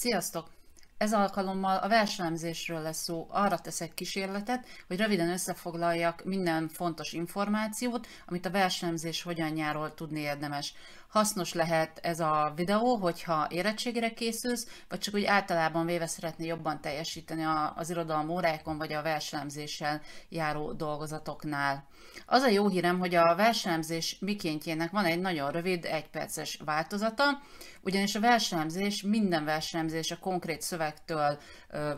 Sziasztok! Ez alkalommal a verselemzésről lesz szó. Arra teszek kísérletet, hogy röviden összefoglaljak minden fontos információt, amit a verselemzés hogyanjáról tudni érdemes. Hasznos lehet ez a videó, hogyha érettségére készülsz, vagy csak úgy általában véve szeretné jobban teljesíteni az irodalom órákon, vagy a verselemzéssel járó dolgozatoknál. Az a jó hírem, hogy a verselemzés mikéntjének van egy nagyon rövid, egyperces változata, ugyanis a verselemzés, minden verselemzés a konkrét szövegtől,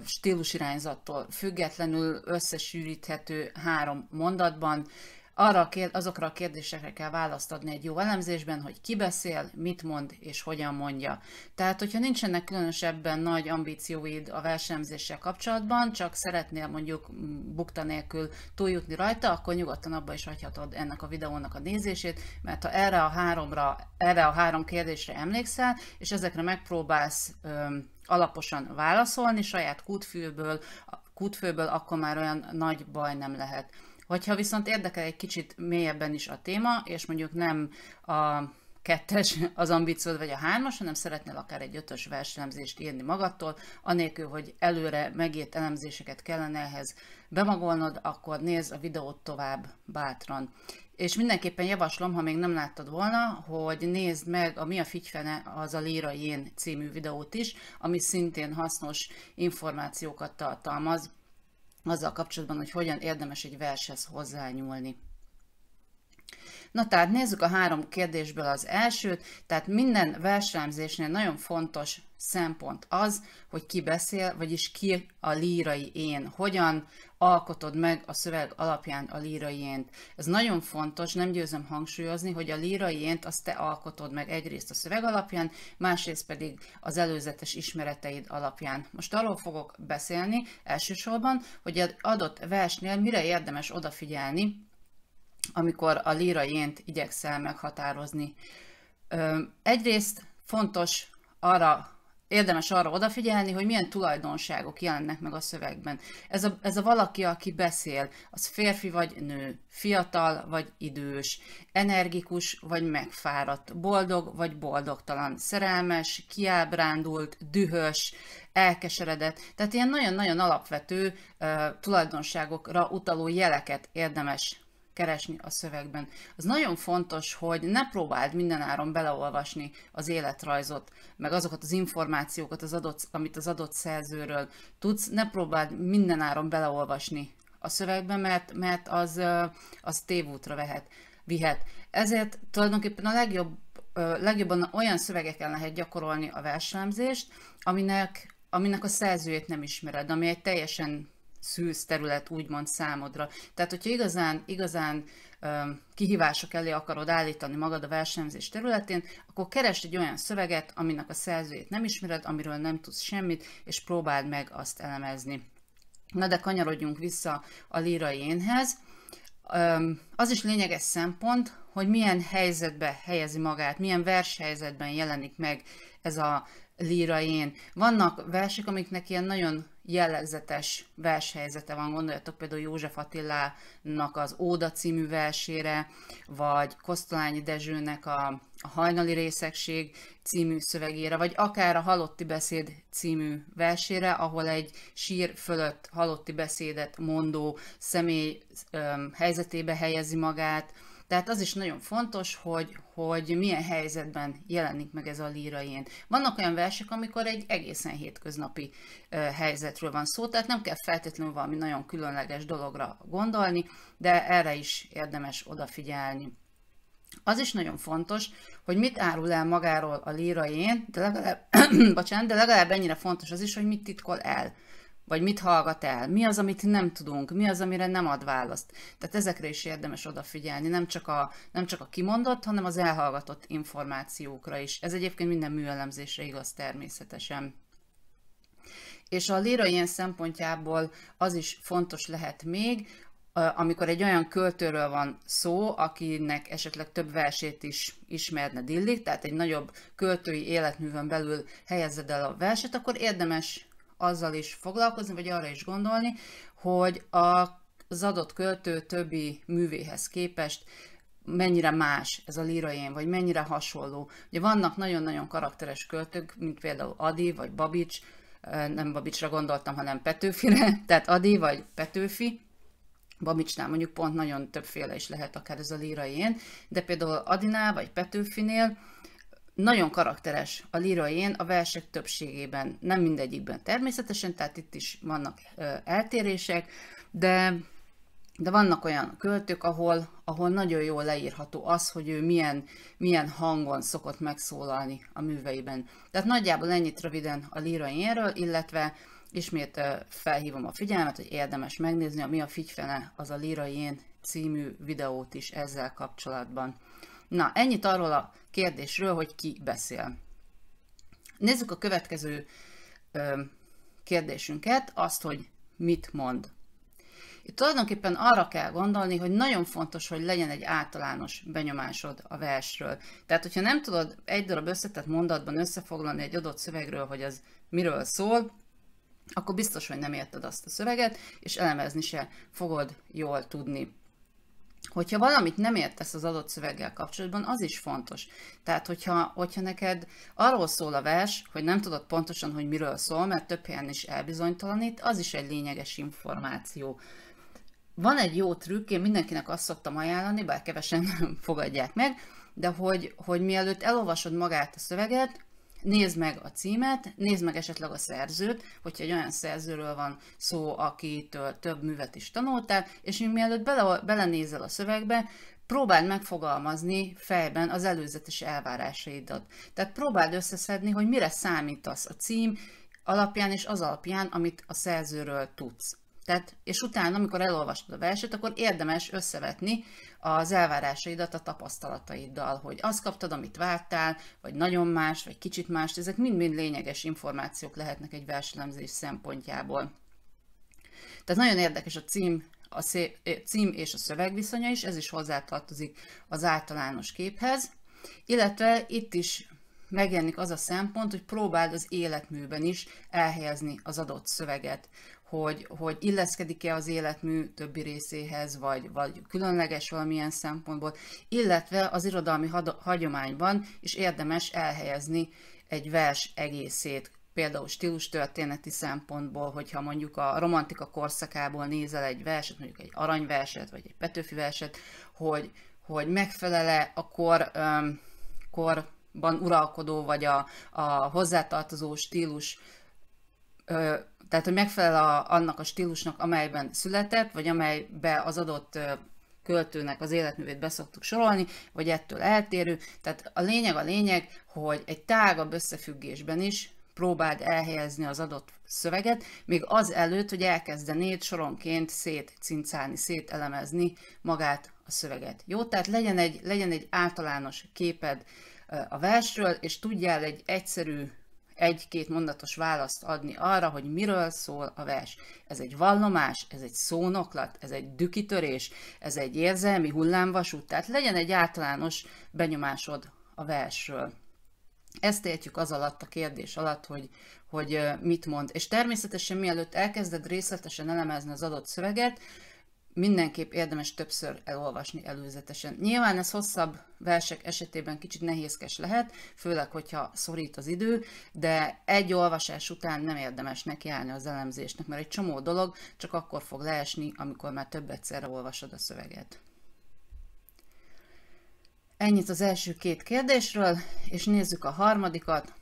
stílusirányzattól függetlenül összesűríthető három mondatban, arra a azokra a kérdésekre kell választ adni egy jó elemzésben, hogy ki beszél, mit mond és hogyan mondja. Tehát, hogyha nincsenek különösebben nagy ambícióid a versenyzéssel kapcsolatban, csak szeretnél mondjuk bukta nélkül túljutni rajta, akkor nyugodtan abba is hagyhatod ennek a videónak a nézését, mert ha erre a háromra, erre a három kérdésre emlékszel, és ezekre megpróbálsz öm, alaposan válaszolni saját kútfőből, kútfőből, akkor már olyan nagy baj nem lehet. Hogyha viszont érdekel egy kicsit mélyebben is a téma, és mondjuk nem a kettes az ambíciód, vagy a hármas, hanem szeretnél akár egy ötös verselemzést írni magadtól, anélkül, hogy előre megírt elemzéseket kellene ehhez bemagolnod, akkor nézz a videót tovább bátran. És mindenképpen javaslom, ha még nem láttad volna, hogy nézd meg a Mi a Figyfene az a Líra Jén című videót is, ami szintén hasznos információkat tartalmaz azzal kapcsolatban, hogy hogyan érdemes egy vershez hozzányúlni. Na tehát nézzük a három kérdésből az elsőt. Tehát minden verselemzésnél nagyon fontos szempont az, hogy ki beszél, vagyis ki a lírai én. Hogyan alkotod meg a szöveg alapján a lírai ént. Ez nagyon fontos, nem győzöm hangsúlyozni, hogy a lírai ént azt te alkotod meg egyrészt a szöveg alapján, másrészt pedig az előzetes ismereteid alapján. Most arról fogok beszélni elsősorban, hogy az adott versnél mire érdemes odafigyelni, amikor a lírai ént igyekszel meghatározni. Egyrészt fontos arra érdemes arra odafigyelni, hogy milyen tulajdonságok jelennek meg a szövegben. Ez a, ez a valaki, aki beszél, az férfi vagy nő, fiatal vagy idős, energikus vagy megfáradt, boldog vagy boldogtalan, szerelmes, kiábrándult, dühös, elkeseredett. Tehát ilyen nagyon-nagyon alapvető uh, tulajdonságokra utaló jeleket érdemes keresni a szövegben. Az nagyon fontos, hogy ne próbáld mindenáron beleolvasni az életrajzot, meg azokat az információkat, az adott, amit az adott szerzőről tudsz, ne próbáld mindenáron beleolvasni a szövegbe, mert, mert az, az tévútra vehet, vihet. Ezért tulajdonképpen a legjobb, legjobban olyan szövegeken lehet gyakorolni a verselemzést, aminek, aminek a szerzőjét nem ismered, ami egy teljesen szűz terület úgymond számodra. Tehát, hogyha igazán, igazán kihívások elé akarod állítani magad a versenyzés területén, akkor keresd egy olyan szöveget, aminek a szerzőjét nem ismered, amiről nem tudsz semmit, és próbáld meg azt elemezni. Na de kanyarodjunk vissza a lírai énhez. Az is lényeges szempont, hogy milyen helyzetbe helyezi magát, milyen vershelyzetben jelenik meg ez a líraén. Vannak versek, amiknek ilyen nagyon jellegzetes vershelyzete van, gondoljatok például József Attilának az Óda című versére, vagy Kosztolányi Dezsőnek a, a Hajnali részegség című szövegére, vagy akár a Halotti beszéd című versére, ahol egy sír fölött halotti beszédet mondó személy öm, helyzetébe helyezi magát, tehát az is nagyon fontos, hogy, hogy milyen helyzetben jelenik meg ez a líraén. Vannak olyan versek, amikor egy egészen hétköznapi uh, helyzetről van szó, tehát nem kell feltétlenül valami nagyon különleges dologra gondolni, de erre is érdemes odafigyelni. Az is nagyon fontos, hogy mit árul el magáról a líraén, de legalább, bocsánat, de legalább ennyire fontos az is, hogy mit titkol el vagy mit hallgat el, mi az, amit nem tudunk, mi az, amire nem ad választ. Tehát ezekre is érdemes odafigyelni, nem csak a, nem csak a kimondott, hanem az elhallgatott információkra is. Ez egyébként minden műelemzésre igaz természetesen. És a líra ilyen szempontjából az is fontos lehet még, amikor egy olyan költőről van szó, akinek esetleg több versét is ismerne Dillik, tehát egy nagyobb költői életművön belül helyezed el a verset, akkor érdemes azzal is foglalkozni, vagy arra is gondolni, hogy az adott költő többi művéhez képest mennyire más ez a líraén, vagy mennyire hasonló. Ugye vannak nagyon-nagyon karakteres költők, mint például Adi, vagy Babics, nem Babicsra gondoltam, hanem Petőfire, tehát Adi, vagy Petőfi, Babicsnál mondjuk pont nagyon többféle is lehet akár ez a líraén, de például Adinál vagy Petőfinél nagyon karakteres a líraén a versek többségében, nem mindegyikben természetesen, tehát itt is vannak eltérések, de de vannak olyan költők, ahol, ahol nagyon jól leírható az, hogy ő milyen, milyen hangon szokott megszólalni a műveiben. Tehát nagyjából ennyit röviden a líraénről, illetve ismét felhívom a figyelmet, hogy érdemes megnézni a Mi a Figyfene, az a Líraén című videót is ezzel kapcsolatban. Na, ennyit arról a kérdésről, hogy ki beszél. Nézzük a következő ö, kérdésünket, azt, hogy mit mond. Itt tulajdonképpen arra kell gondolni, hogy nagyon fontos, hogy legyen egy általános benyomásod a versről. Tehát, hogyha nem tudod egy darab összetett mondatban összefoglalni egy adott szövegről, hogy az miről szól, akkor biztos, hogy nem érted azt a szöveget, és elemezni se fogod jól tudni. Hogyha valamit nem értesz az adott szöveggel kapcsolatban, az is fontos. Tehát, hogyha, hogyha neked arról szól a vers, hogy nem tudod pontosan, hogy miről szól, mert több helyen is elbizonytalanít, az is egy lényeges információ. Van egy jó trükk, én mindenkinek azt szoktam ajánlani, bár kevesen fogadják meg, de hogy, hogy mielőtt elolvasod magát a szöveget, nézd meg a címet, nézd meg esetleg a szerzőt, hogyha egy olyan szerzőről van szó, akitől több művet is tanultál, és mielőtt bele, belenézel a szövegbe, próbáld megfogalmazni fejben az előzetes elvárásaidat. Tehát próbáld összeszedni, hogy mire számítasz a cím alapján és az alapján, amit a szerzőről tudsz. Tehát, és utána, amikor elolvastad a verset, akkor érdemes összevetni az elvárásaidat a tapasztalataiddal, hogy azt kaptad, amit vártál, vagy nagyon más, vagy kicsit más, ezek mind-mind lényeges információk lehetnek egy verselemzés szempontjából. Tehát nagyon érdekes a cím, a szé, cím és a szöveg viszonya is, ez is hozzátartozik az általános képhez, illetve itt is megjelenik az a szempont, hogy próbáld az életműben is elhelyezni az adott szöveget hogy, hogy illeszkedik-e az életmű többi részéhez, vagy, vagy különleges valamilyen szempontból, illetve az irodalmi hagyományban is érdemes elhelyezni egy vers egészét, például stílus történeti szempontból, hogyha mondjuk a romantika korszakából nézel egy verset, mondjuk egy aranyverset, vagy egy Petőfi verset, hogy, hogy megfelele a kor, um, korban uralkodó, vagy a, a hozzátartozó stílus tehát, hogy megfelel a, annak a stílusnak, amelyben született, vagy amelybe az adott költőnek az életművét beszoktuk sorolni, vagy ettől eltérő. Tehát a lényeg a lényeg, hogy egy tágabb összefüggésben is próbáld elhelyezni az adott szöveget, még az előtt, hogy elkezdenéd soronként szétcincálni, szételemezni magát a szöveget. Jó, tehát legyen egy, legyen egy általános képed a versről, és tudjál egy egyszerű egy-két mondatos választ adni arra, hogy miről szól a vers. Ez egy vallomás, ez egy szónoklat, ez egy dükitörés, ez egy érzelmi hullámvasút, tehát legyen egy általános benyomásod a versről. Ezt értjük az alatt, a kérdés alatt, hogy, hogy mit mond. És természetesen mielőtt elkezded részletesen elemezni az adott szöveget, mindenképp érdemes többször elolvasni előzetesen. Nyilván ez hosszabb versek esetében kicsit nehézkes lehet, főleg, hogyha szorít az idő, de egy olvasás után nem érdemes nekiállni az elemzésnek, mert egy csomó dolog csak akkor fog leesni, amikor már több egyszerre olvasod a szöveget. Ennyit az első két kérdésről, és nézzük a harmadikat,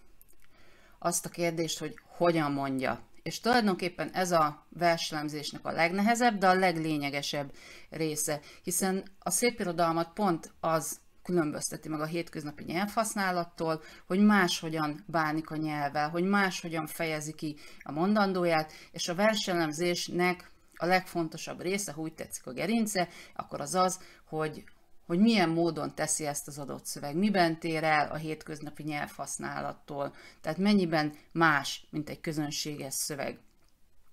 azt a kérdést, hogy hogyan mondja. És tulajdonképpen ez a verselemzésnek a legnehezebb, de a leglényegesebb része, hiszen a szépirodalmat pont az különbözteti meg a hétköznapi nyelvhasználattól, hogy máshogyan bánik a nyelvvel, hogy máshogyan fejezi ki a mondandóját, és a verselemzésnek a legfontosabb része, ha úgy tetszik a gerince, akkor az az, hogy, hogy milyen módon teszi ezt az adott szöveg, miben tér el a hétköznapi nyelvhasználattól, tehát mennyiben más, mint egy közönséges szöveg.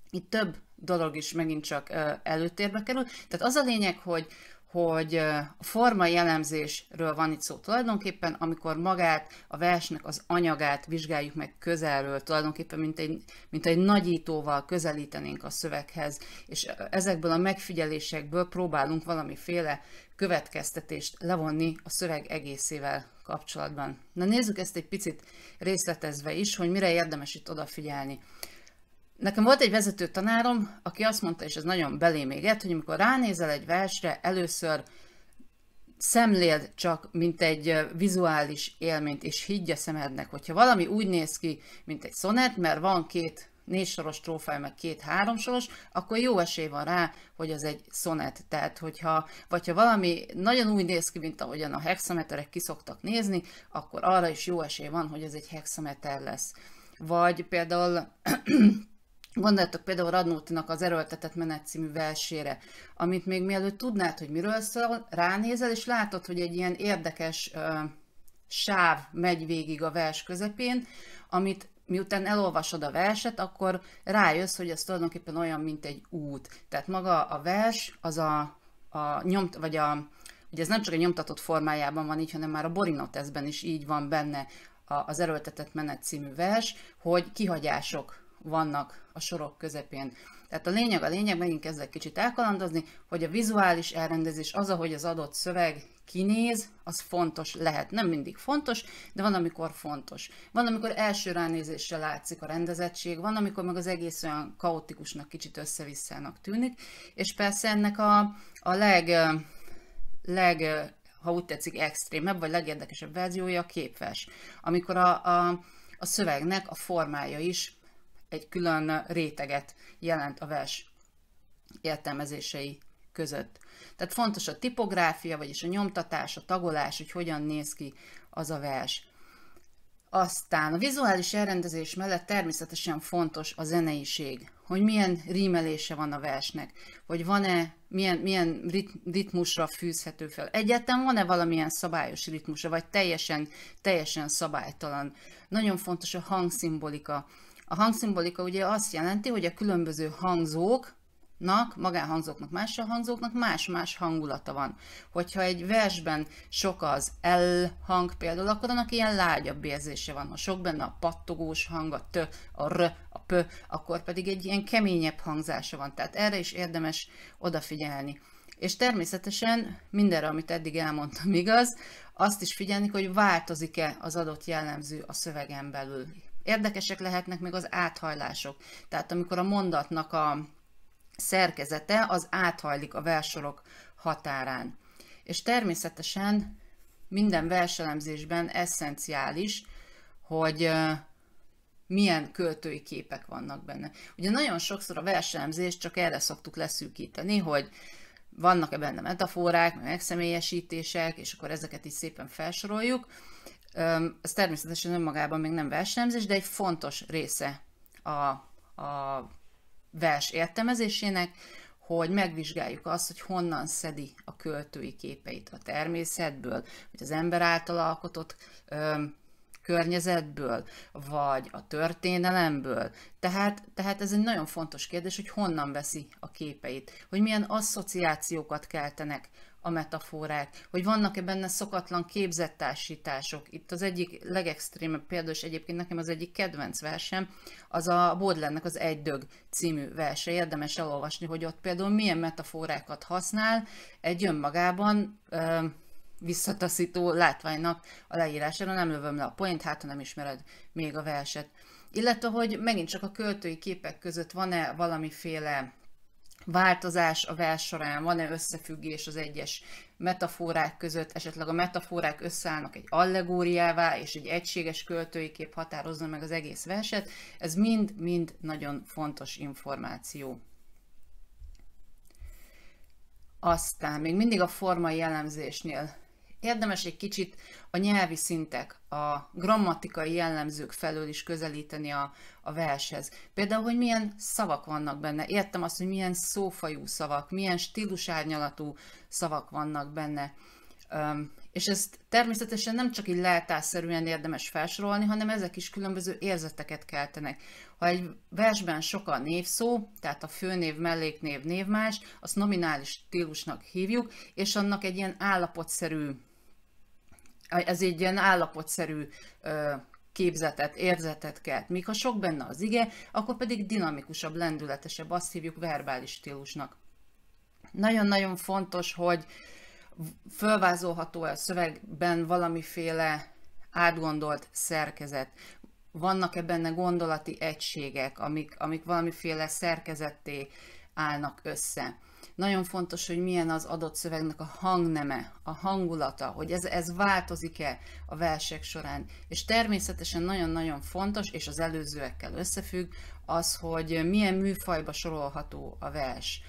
Itt több dolog is megint csak előtérbe kerül. Tehát az a lényeg, hogy, hogy a formai elemzésről van itt szó tulajdonképpen, amikor magát, a versnek az anyagát vizsgáljuk meg közelről, tulajdonképpen mint egy, mint egy nagyítóval közelítenénk a szöveghez, és ezekből a megfigyelésekből próbálunk valamiféle következtetést levonni a szöveg egészével kapcsolatban. Na nézzük ezt egy picit részletezve is, hogy mire érdemes itt odafigyelni. Nekem volt egy vezető tanárom, aki azt mondta, és ez nagyon belém égett, hogy amikor ránézel egy versre, először szemléld csak, mint egy vizuális élményt, és higgy a szemednek, hogyha valami úgy néz ki, mint egy szonet, mert van két négy soros trófája, meg két három soros, akkor jó esély van rá, hogy az egy szonet. Tehát, hogyha, vagy ha valami nagyon úgy néz ki, mint ahogyan a hexameterek kiszoktak nézni, akkor arra is jó esély van, hogy ez egy hexameter lesz. Vagy például Gondoljatok például Radnótinak az Erőltetett Menet című versére, amit még mielőtt tudnád, hogy miről szól, ránézel, és látod, hogy egy ilyen érdekes uh, sáv megy végig a vers közepén, amit miután elolvasod a verset, akkor rájössz, hogy ez tulajdonképpen olyan, mint egy út. Tehát maga a vers, az a, a nyomt, vagy a, ugye ez nem csak a nyomtatott formájában van így, hanem már a Borinoteszben is így van benne az Erőltetett Menet című vers, hogy kihagyások vannak a sorok közepén. Tehát a lényeg, a lényeg, megint kezdek kicsit elkalandozni, hogy a vizuális elrendezés, az, ahogy az adott szöveg kinéz, az fontos lehet. Nem mindig fontos, de van, amikor fontos. Van, amikor első ránézésre látszik a rendezettség, van, amikor meg az egész olyan kaotikusnak, kicsit összevisszának tűnik, és persze ennek a, a leg, leg ha úgy tetszik, extrémebb, vagy legérdekesebb verziója a képvers, amikor a, a, a szövegnek a formája is egy külön réteget jelent a vers értelmezései között. Tehát fontos a tipográfia, vagyis a nyomtatás, a tagolás, hogy hogyan néz ki az a vers. Aztán a vizuális elrendezés mellett természetesen fontos a zeneiség, hogy milyen rímelése van a versnek, hogy van-e, milyen, milyen ritmusra fűzhető fel. Egyáltalán van-e valamilyen szabályos ritmusa, vagy teljesen, teljesen szabálytalan. Nagyon fontos a hangszimbolika, a hangszimbolika ugye azt jelenti, hogy a különböző hangzóknak, magánhangzóknak, más hangzóknak más-más hangulata van. Hogyha egy versben sok az L hang például, akkor annak ilyen lágyabb érzése van. Ha sok benne a pattogós hang, a T, a R, a P, akkor pedig egy ilyen keményebb hangzása van. Tehát erre is érdemes odafigyelni. És természetesen mindenre, amit eddig elmondtam igaz, azt is figyelni, hogy változik-e az adott jellemző a szövegen belül. Érdekesek lehetnek még az áthajlások. Tehát amikor a mondatnak a szerkezete az áthajlik a versorok határán. És természetesen minden verselemzésben eszenciális, hogy milyen költői képek vannak benne. Ugye nagyon sokszor a verselemzést csak erre szoktuk leszűkíteni, hogy vannak-e benne metaforák, meg megszemélyesítések, és akkor ezeket is szépen felsoroljuk, ez természetesen önmagában még nem versenyzés, de egy fontos része a, a vers értelmezésének, hogy megvizsgáljuk azt, hogy honnan szedi a költői képeit a természetből, vagy az ember által alkotott öm, környezetből, vagy a történelemből. Tehát, tehát ez egy nagyon fontos kérdés, hogy honnan veszi a képeit, hogy milyen asszociációkat keltenek a metaforák, hogy vannak-e benne szokatlan képzettársítások. Itt az egyik legextrémebb példa, és egyébként nekem az egyik kedvenc versem, az a Baudelaire-nek az Egy dög című verse. Érdemes elolvasni, hogy ott például milyen metaforákat használ egy önmagában ö, visszataszító látványnak a leírására. Nem lövöm le a point, hát ha nem ismered még a verset. Illetve, hogy megint csak a költői képek között van-e valamiféle változás a vers során, van-e összefüggés az egyes metaforák között, esetleg a metaforák összeállnak egy allegóriává, és egy egységes költői kép határozza meg az egész verset. Ez mind-mind nagyon fontos információ. Aztán még mindig a formai jellemzésnél érdemes egy kicsit a nyelvi szintek, a grammatikai jellemzők felől is közelíteni a, a vershez. Például, hogy milyen szavak vannak benne. Értem azt, hogy milyen szófajú szavak, milyen stílusárnyalatú szavak vannak benne. És ezt természetesen nem csak így leltásszerűen érdemes felsorolni, hanem ezek is különböző érzeteket keltenek. Ha egy versben sok a névszó, tehát a főnév, melléknév, névmás, azt nominális stílusnak hívjuk, és annak egy ilyen állapotszerű, ez egy ilyen állapotszerű képzetet, érzetet kelt. Míg ha sok benne az ige, akkor pedig dinamikusabb, lendületesebb, azt hívjuk verbális stílusnak. Nagyon-nagyon fontos, hogy fölvázolható a szövegben valamiféle átgondolt szerkezet. Vannak-e benne gondolati egységek, amik, amik valamiféle szerkezetté állnak össze. Nagyon fontos, hogy milyen az adott szövegnek a hangneme, a hangulata, hogy ez, ez változik-e a versek során. És természetesen nagyon-nagyon fontos, és az előzőekkel összefügg, az, hogy milyen műfajba sorolható a vers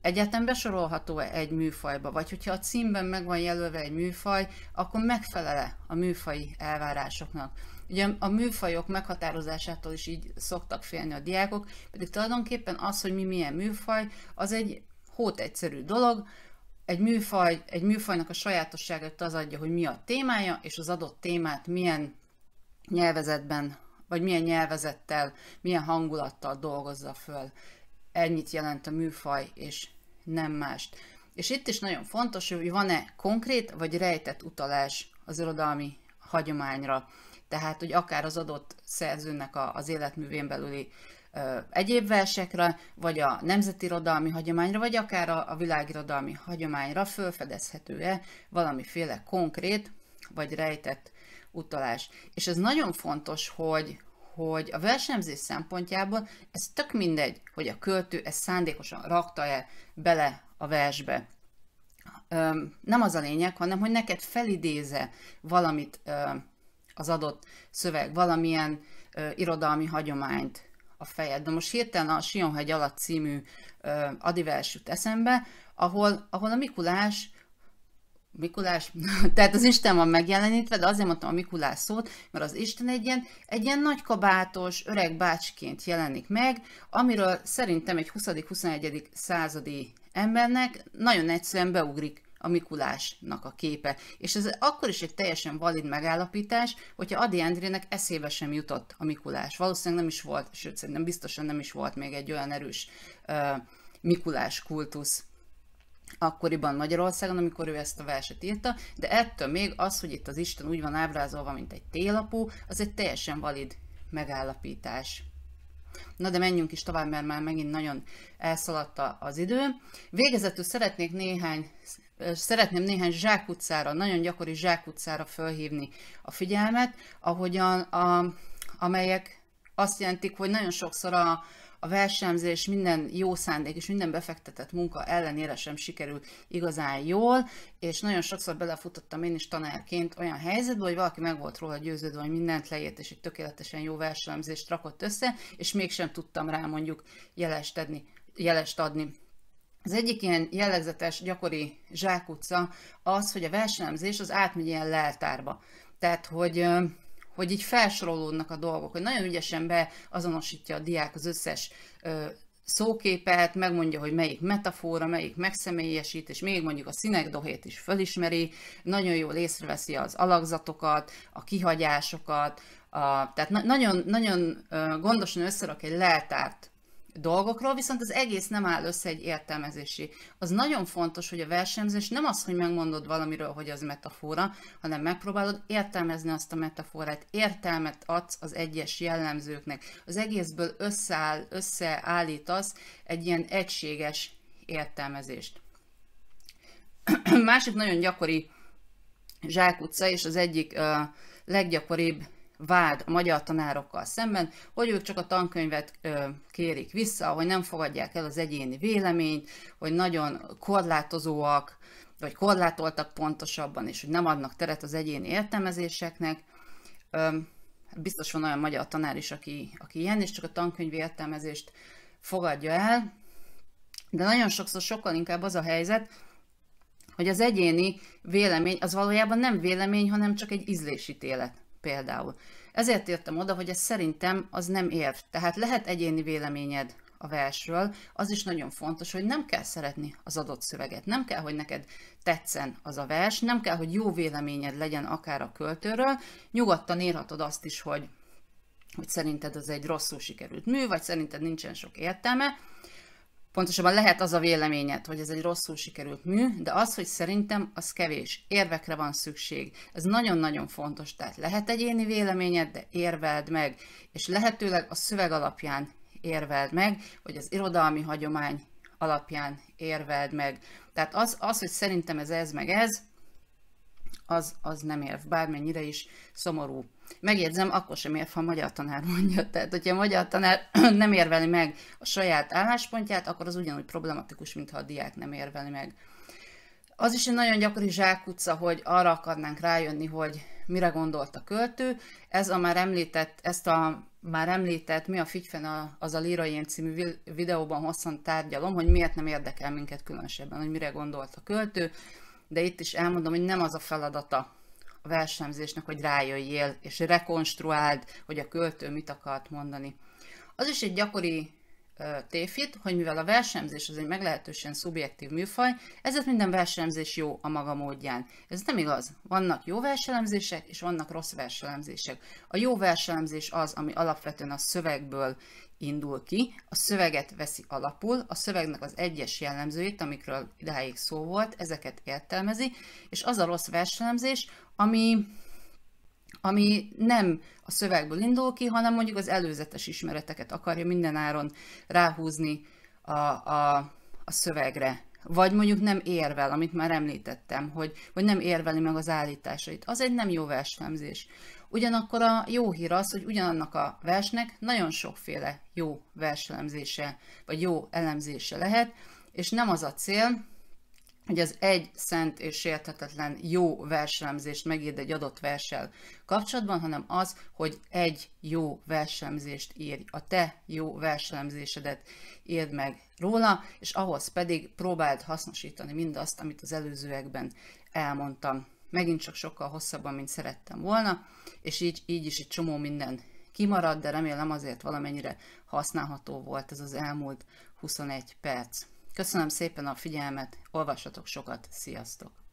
egyáltalán besorolható -e egy műfajba, vagy hogyha a címben meg van jelölve egy műfaj, akkor megfelele a műfai elvárásoknak. Ugye a műfajok meghatározásától is így szoktak félni a diákok, pedig tulajdonképpen az, hogy mi milyen műfaj, az egy hót egyszerű dolog, egy műfaj, egy műfajnak a sajátosságát az adja, hogy mi a témája, és az adott témát milyen nyelvezetben, vagy milyen nyelvezettel, milyen hangulattal dolgozza föl. Ennyit jelent a műfaj, és nem mást. És itt is nagyon fontos, hogy van-e konkrét vagy rejtett utalás az irodalmi hagyományra. Tehát, hogy akár az adott szerzőnek az életművén belüli egyéb versekre, vagy a nemzeti irodalmi hagyományra, vagy akár a, a világirodalmi hagyományra fölfedezhető-e valamiféle konkrét vagy rejtett utalás. És ez nagyon fontos, hogy, hogy a versenyzés szempontjából ez tök mindegy, hogy a költő ezt szándékosan rakta-e bele a versbe. Nem az a lényeg, hanem hogy neked felidéze valamit az adott szöveg, valamilyen irodalmi hagyományt a fejed. De most hirtelen a Sionhegy alatt című adivers jut eszembe, ahol, ahol a Mikulás Mikulás, tehát az Isten van megjelenítve, de azért mondtam a Mikulás szót, mert az Isten egy ilyen, egy ilyen nagykabátos, öreg bácsként jelenik meg, amiről szerintem egy 20.-21. századi embernek nagyon egyszerűen beugrik a Mikulásnak a képe. És ez akkor is egy teljesen valid megállapítás, hogyha Adi Endrének eszébe sem jutott a Mikulás. Valószínűleg nem is volt, sőt szerintem biztosan nem is volt még egy olyan erős uh, Mikulás kultusz akkoriban Magyarországon, amikor ő ezt a verset írta, de ettől még az, hogy itt az Isten úgy van ábrázolva, mint egy télapó, az egy teljesen valid megállapítás. Na de menjünk is tovább, mert már megint nagyon elszaladta az idő. Végezetül szeretnék néhány, szeretném néhány zsákutcára, nagyon gyakori zsákutcára fölhívni a figyelmet, ahogyan a, amelyek azt jelentik, hogy nagyon sokszor a, a versenyzés minden jó szándék és minden befektetett munka ellenére sem sikerül igazán jól, és nagyon sokszor belefutottam én is tanárként olyan helyzetbe, hogy valaki meg volt róla győződve, hogy mindent leért, és egy tökéletesen jó versenyzést rakott össze, és mégsem tudtam rá mondjuk jelest adni. Jelest adni. Az egyik ilyen jellegzetes, gyakori zsákutca az, hogy a versenyzés az átmegy ilyen leltárba. Tehát, hogy hogy így felsorolódnak a dolgok, hogy nagyon ügyesen beazonosítja a diák az összes ö, szóképet, megmondja, hogy melyik metafora, melyik megszemélyesít, és még mondjuk a színek dohét is fölismeri, nagyon jól észreveszi az alakzatokat, a kihagyásokat, a, tehát na- nagyon, nagyon gondosan összerak egy leltárt dolgokról, viszont az egész nem áll össze egy értelmezési. Az nagyon fontos, hogy a versenyzés nem az, hogy megmondod valamiről, hogy az metafora, hanem megpróbálod értelmezni azt a metaforát, értelmet adsz az egyes jellemzőknek. Az egészből összeáll, összeállítasz egy ilyen egységes értelmezést. Másik nagyon gyakori zsákutca, és az egyik uh, leggyakoribb vád a magyar tanárokkal szemben, hogy ők csak a tankönyvet kérik vissza, hogy nem fogadják el az egyéni véleményt, hogy nagyon korlátozóak, vagy korlátoltak pontosabban, és hogy nem adnak teret az egyéni értelmezéseknek. Ö, biztos van olyan magyar tanár is, aki, aki ilyen, és csak a tankönyv értelmezést fogadja el, de nagyon sokszor sokkal inkább az a helyzet, hogy az egyéni vélemény az valójában nem vélemény, hanem csak egy ízlésítélet például. Ezért értem oda, hogy ez szerintem az nem érv. Tehát lehet egyéni véleményed a versről, az is nagyon fontos, hogy nem kell szeretni az adott szöveget, nem kell, hogy neked tetszen az a vers, nem kell, hogy jó véleményed legyen akár a költőről, nyugodtan írhatod azt is, hogy, hogy szerinted az egy rosszul sikerült mű, vagy szerinted nincsen sok értelme, Pontosabban lehet az a véleményed, hogy ez egy rosszul sikerült mű, de az, hogy szerintem az kevés. Érvekre van szükség. Ez nagyon-nagyon fontos. Tehát lehet egyéni véleményed, de érveld meg. És lehetőleg a szöveg alapján érveld meg, vagy az irodalmi hagyomány alapján érveld meg. Tehát az, az hogy szerintem ez ez meg ez, az, az nem érv, bármennyire is szomorú. Megjegyzem, akkor sem érv, ha a magyar tanár mondja. Tehát, hogyha a magyar tanár nem érveli meg a saját álláspontját, akkor az ugyanúgy problematikus, mintha a diák nem érveli meg. Az is egy nagyon gyakori zsákutca, hogy arra akarnánk rájönni, hogy mire gondolt a költő. Ez a már említett, ezt a már említett Mi a Figyfen az a Líraien című videóban hosszan tárgyalom, hogy miért nem érdekel minket különösebben, hogy mire gondolt a költő de itt is elmondom, hogy nem az a feladata a versenyzésnek, hogy rájöjjél és rekonstruáld, hogy a költő mit akart mondani. Az is egy gyakori tévhit, hogy mivel a versenyzés az egy meglehetősen szubjektív műfaj, ezért minden versenyzés jó a maga módján. Ez nem igaz. Vannak jó versenyzések, és vannak rossz versenyzések. A jó versenyzés az, ami alapvetően a szövegből indul ki, a szöveget veszi alapul, a szövegnek az egyes jellemzőit, amikről idáig szó volt, ezeket értelmezi, és az a rossz versenyzés, ami ami nem a szövegből indul ki, hanem mondjuk az előzetes ismereteket akarja mindenáron ráhúzni a, a, a szövegre. Vagy mondjuk nem érvel, amit már említettem, hogy, hogy nem érveli meg az állításait. Az egy nem jó verslemzés. Ugyanakkor a jó hír az, hogy ugyanannak a versnek nagyon sokféle jó verselemzése, vagy jó elemzése lehet, és nem az a cél, hogy az egy szent és sérthetetlen jó verselemzést megírd egy adott verssel kapcsolatban, hanem az, hogy egy jó verselemzést írj, a te jó verselemzésedet írd meg róla, és ahhoz pedig próbáld hasznosítani mindazt, amit az előzőekben elmondtam. Megint csak sokkal hosszabban, mint szerettem volna, és így, így is egy csomó minden kimarad, de remélem azért valamennyire használható volt ez az elmúlt 21 perc. Köszönöm szépen a figyelmet, olvassatok sokat, sziasztok!